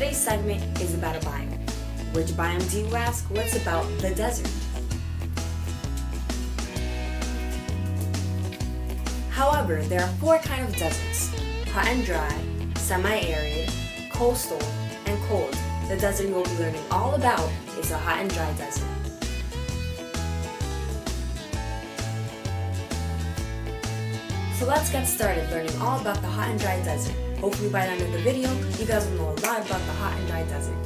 Today's segment is about a biome. Which biome do you ask? What's about the desert? However, there are four kinds of deserts. Hot and dry, semi-arid, coastal, and cold. The desert we'll be learning all about is a hot and dry desert. So let's get started learning all about the hot and dry desert. Hopefully by the end of the video, you guys will know a lot about the hot and dry desert.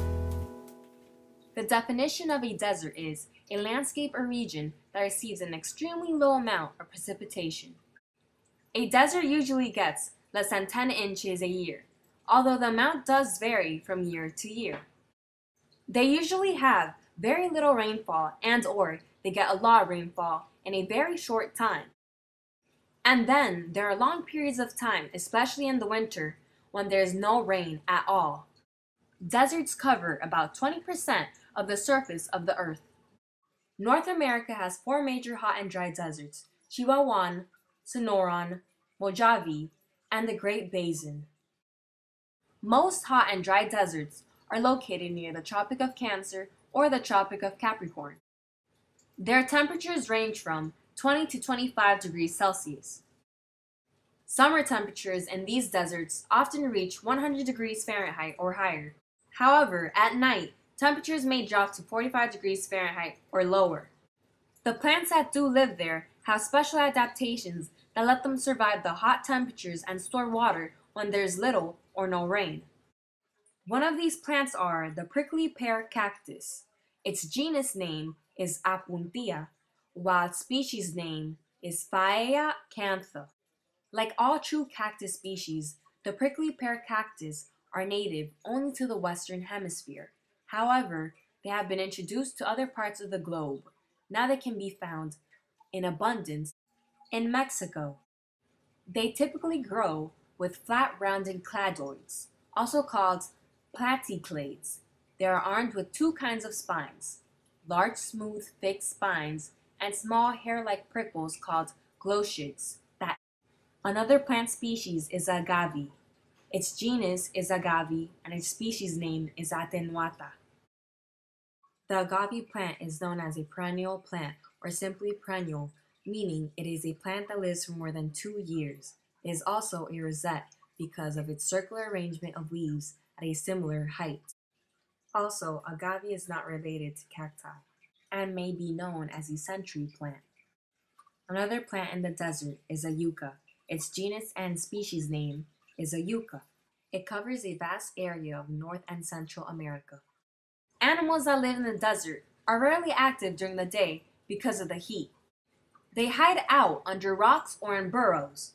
The definition of a desert is a landscape or region that receives an extremely low amount of precipitation. A desert usually gets less than 10 inches a year, although the amount does vary from year to year. They usually have very little rainfall and or they get a lot of rainfall in a very short time. And then there are long periods of time, especially in the winter, when there is no rain at all. Deserts cover about 20% of the surface of the earth. North America has four major hot and dry deserts, Chihuahuan, Sonoran, Mojave, and the Great Basin. Most hot and dry deserts are located near the Tropic of Cancer or the Tropic of Capricorn. Their temperatures range from 20 to 25 degrees Celsius. Summer temperatures in these deserts often reach 100 degrees Fahrenheit or higher. However, at night, temperatures may drop to 45 degrees Fahrenheit or lower. The plants that do live there have special adaptations that let them survive the hot temperatures and store water when there's little or no rain. One of these plants are the prickly pear cactus. Its genus name is Opuntia, while its species name is Phaya cantha. Like all true cactus species, the prickly pear cactus are native only to the Western Hemisphere. However, they have been introduced to other parts of the globe. Now they can be found in abundance in Mexico. They typically grow with flat rounded cladodes, also called platyclades. They are armed with two kinds of spines large, smooth, thick spines, and small hair like prickles called glochids. Another plant species is agave. Its genus is agave, and its species name is attenuata. The agave plant is known as a perennial plant, or simply perennial, meaning it is a plant that lives for more than two years. It is also a rosette because of its circular arrangement of leaves at a similar height. Also, agave is not related to cacti and may be known as a century plant. Another plant in the desert is a yucca. Its genus and species name is a yucca. It covers a vast area of North and Central America. Animals that live in the desert are rarely active during the day because of the heat. They hide out under rocks or in burrows.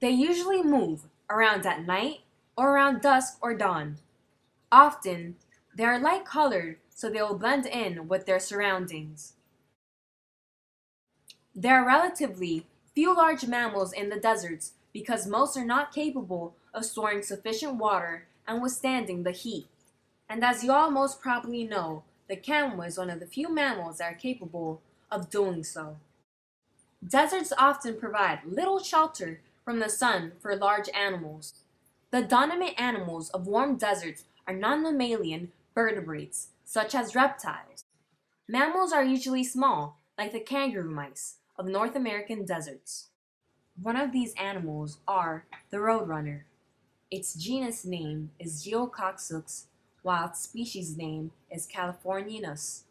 They usually move around at night or around dusk or dawn. Often, they are light colored so they will blend in with their surroundings. They are relatively few large mammals in the deserts because most are not capable of storing sufficient water and withstanding the heat. And as you all most probably know, the camel is one of the few mammals that are capable of doing so. Deserts often provide little shelter from the sun for large animals. The dominant animals of warm deserts are non-mammalian vertebrates, such as reptiles. Mammals are usually small, like the kangaroo mice of North American deserts. One of these animals are the roadrunner. Its genus name is Geococcyx, while its species name is californianus.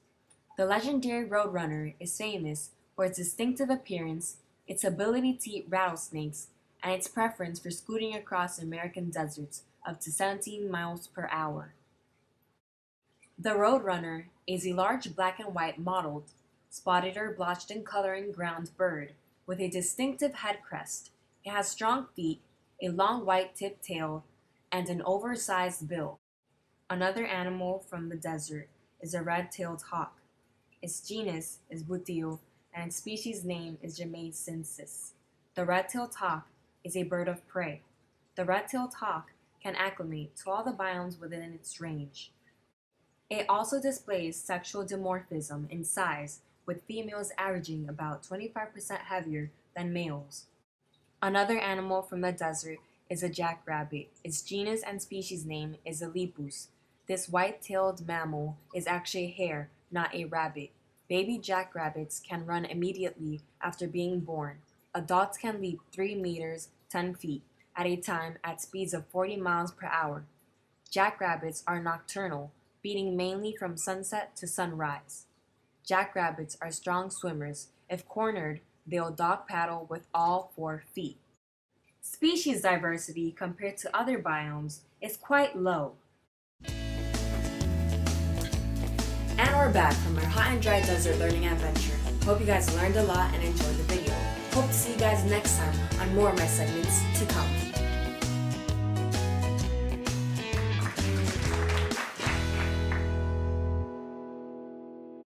The legendary roadrunner is famous for its distinctive appearance, its ability to eat rattlesnakes, and its preference for scooting across American deserts up to 17 miles per hour. The Roadrunner is a large black and white mottled, spotted or blotched in coloring ground bird with a distinctive head crest. It has strong feet, a long white tipped tail, and an oversized bill. Another animal from the desert is a red-tailed hawk. Its genus is Buteo, and its species name is Jamaicensis. The red-tailed hawk is a bird of prey. The red-tailed hawk can acclimate to all the biomes within its range. It also displays sexual dimorphism in size, with females averaging about 25% heavier than males. Another animal from the desert is a jackrabbit. Its genus and species name is Lepus. This white-tailed mammal is actually a hare, not a rabbit. Baby jackrabbits can run immediately after being born. Adults can leap 3 meters 10 feet at a time at speeds of 40 miles per hour. Jackrabbits are nocturnal, feeding mainly from sunset to sunrise. Jackrabbits are strong swimmers. If cornered, they'll dog paddle with all four feet. Species diversity compared to other biomes is quite low. And we're back from our hot and dry desert learning adventure. Hope you guys learned a lot and enjoyed the video. Hope to see you guys next time on more of my segments to come.